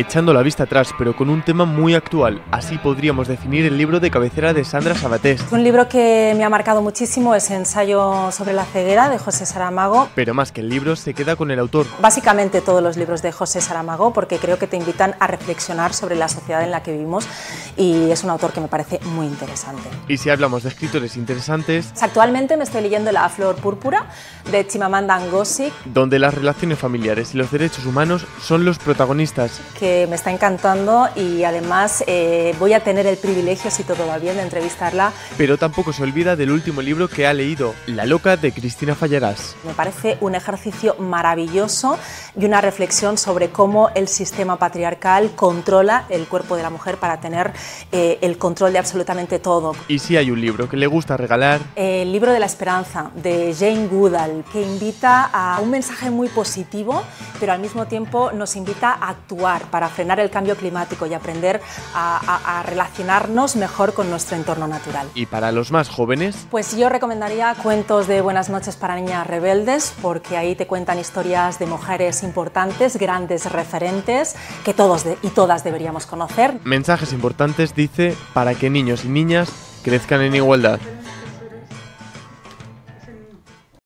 echando la vista atrás, pero con un tema muy actual. Así podríamos definir el libro de cabecera de Sandra Sabatés. Un libro que me ha marcado muchísimo es Ensayo sobre la ceguera de José Saramago. Pero más que el libro, se queda con el autor. Básicamente todos los libros de José Saramago, porque creo que te invitan a reflexionar sobre la sociedad en la que vivimos y es un autor que me parece muy interesante. Y si hablamos de escritores interesantes... Actualmente me estoy leyendo La flor púrpura de Chimamanda Ngozi. Donde las relaciones familiares y los derechos humanos son los protagonistas. Que me está encantando y además eh, voy a tener el privilegio, si todo va bien, de entrevistarla. Pero tampoco se olvida del último libro que ha leído, La loca de Cristina Fallarás. Me parece un ejercicio maravilloso y una reflexión sobre cómo el sistema patriarcal controla el cuerpo de la mujer para tener eh, el control de absolutamente todo. Y si hay un libro que le gusta regalar... El libro de la esperanza de Jane Goodall, que invita a un mensaje muy positivo, pero al mismo tiempo nos invita a actuar para frenar el cambio climático y aprender a, a relacionarnos mejor con nuestro entorno natural. ¿Y para los más jóvenes? Pues yo recomendaría cuentos de Buenas noches para niñas rebeldes, porque ahí te cuentan historias de mujeres importantes, grandes referentes, que todos y todas deberíamos conocer. Mensajes importantes, dice, para que niños y niñas crezcan en igualdad.